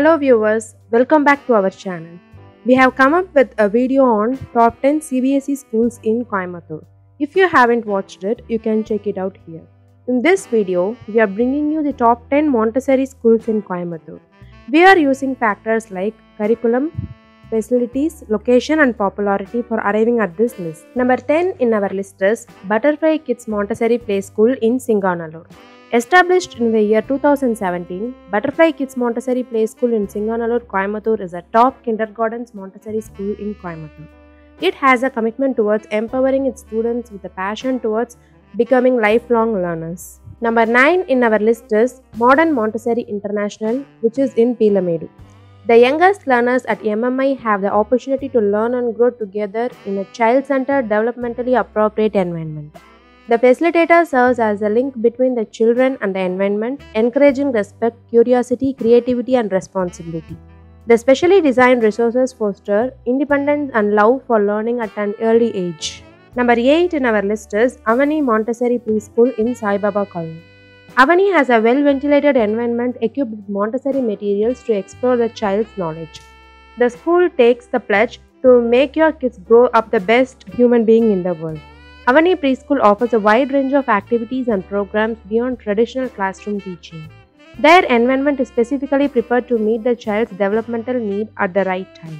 Hello viewers, welcome back to our channel. We have come up with a video on top 10 CBSE schools in Coimbatore. If you haven't watched it, you can check it out here. In this video, we are bringing you the top 10 Montessori schools in Coimbatore. We are using factors like curriculum, facilities, location and popularity for arriving at this list. Number 10 in our list is Butterfly Kids Montessori Play School in Singanallur. Established in the year 2017, Butterfly Kids Montessori Play School in Singanallur, Coimbatore is a top kindergarten's Montessori school in Coimbatore. It has a commitment towards empowering its students with a passion towards becoming lifelong learners. Number 9 in our list is Modern Montessori International, which is in Peelamedu. The youngest learners at MMI have the opportunity to learn and grow together in a child centered, developmentally appropriate environment. The facilitator serves as a link between the children and the environment, encouraging respect, curiosity, creativity, and responsibility. The specially designed resources foster independence and love for learning at an early age. Number 8 in our list is Avani Montessori Preschool in Sai Baba Colony. Avani has a well ventilated environment equipped with Montessori materials to explore the child's knowledge. The school takes the pledge to make your kids grow up the best human being in the world. Avani Preschool offers a wide range of activities and programs beyond traditional classroom teaching. Their environment is specifically prepared to meet the child's developmental need at the right time.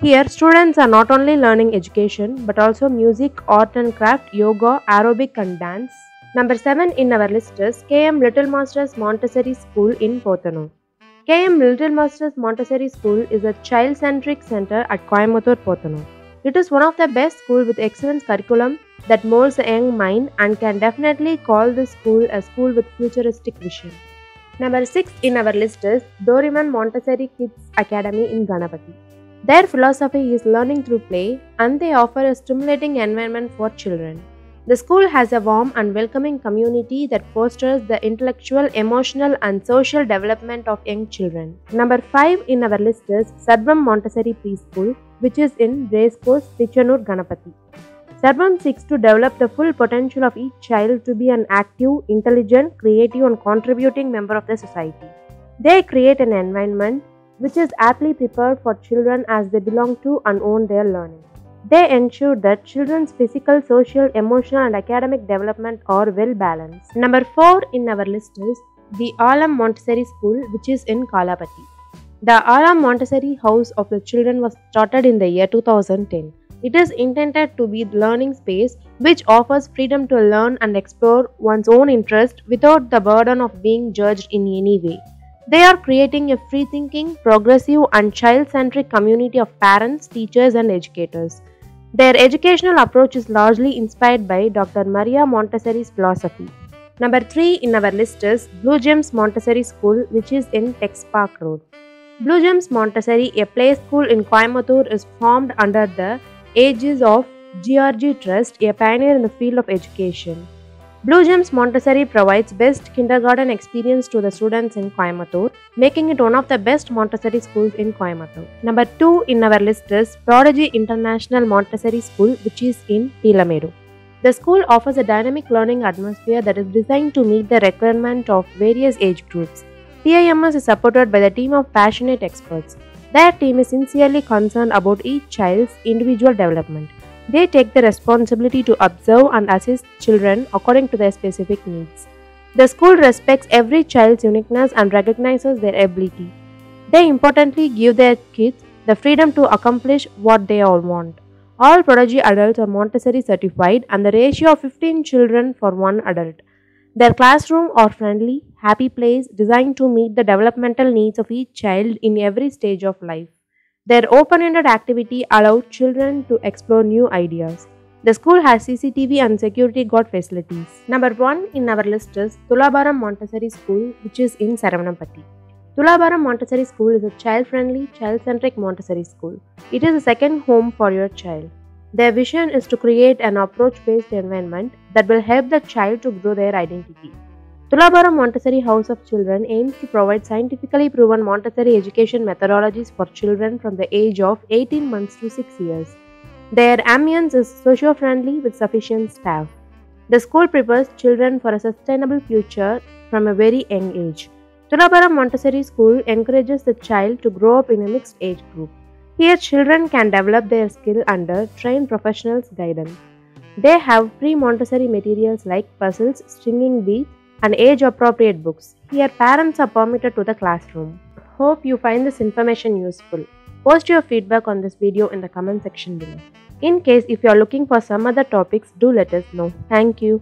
Here, students are not only learning education but also music, art and craft, yoga, aerobic, and dance. Number 7 in our list is KM Little Masters Montessori School in Pothano. KM Little Masters Montessori School is a child centric center at Coimbatore, Pothano. It is one of the best schools with excellent curriculum that molds a young mind and can definitely call this school a school with futuristic vision. Number 6 in our list is Doriman Montessori Kids Academy in Ganapati. Their philosophy is learning through play and they offer a stimulating environment for children. The school has a warm and welcoming community that fosters the intellectual, emotional, and social development of young children. Number 5 in our list is Sarvam Montessori Preschool, which is in Racecourse, Tichanur, Ganapati. Sarvam seeks to develop the full potential of each child to be an active, intelligent, creative, and contributing member of the society. They create an environment which is aptly prepared for children as they belong to and own their learning. They ensure that children's physical, social, emotional, and academic development are well balanced. Number 4 in our list is the Alam Montessori School, which is in Kalapatti. The Alam Montessori House of the Children was started in the year 2010. It is intended to be the learning space which offers freedom to learn and explore one's own interest without the burden of being judged in any way. They are creating a free thinking, progressive, and child centric community of parents, teachers, and educators. Their educational approach is largely inspired by Dr. Maria Montessori's philosophy. Number 3 in our list is Blue Gems Montessori School, which is in Tex Park Road. Blue Gems Montessori, a play school in Coimbatore, is formed under the aegis of GRG Trust, a pioneer in the field of education. Blue Gems Montessori provides best kindergarten experience to the students in Coimbatore, making it one of the best Montessori schools in Coimbatore. Number 2 in our list is Prodigy International Montessori School, which is in Peelamedu. The school offers a dynamic learning atmosphere that is designed to meet the requirement of various age groups. PIMS is supported by the team of passionate experts. Their team is sincerely concerned about each child's individual development. They take the responsibility to observe and assist children according to their specific needs. The school respects every child's uniqueness and recognizes their ability. They importantly give their kids the freedom to accomplish what they all want. All prodigy adults are Montessori certified and the ratio of 15 children for one adult. Their classroom are friendly, happy place designed to meet the developmental needs of each child in every stage of life. Their open ended activity allows children to explore new ideas. The school has CCTV and security guard facilities. Number 1 in our list is Tulabaram Montessori School, which is in Saravanampatti. Tulabaram Montessori School is a child friendly, child centric Montessori school. It is a second home for your child. Their vision is to create an approach based environment that will help the child to grow their identity. Tulabaram Montessori House of Children aims to provide scientifically proven Montessori education methodologies for children from the age of 18 months to 6 years. Their ambience is socio friendly with sufficient staff. The school prepares children for a sustainable future from a very young age. Tulabaram Montessori School encourages the child to grow up in a mixed age group. Here, children can develop their skill under trained professionals' guidance. They have pre Montessori materials like puzzles, stringing beads, and age appropriate books. Here, parents are permitted to the classroom. Hope you find this information useful. Post your feedback on this video in the comment section below. In case if you are looking for some other topics, do let us know. Thank you.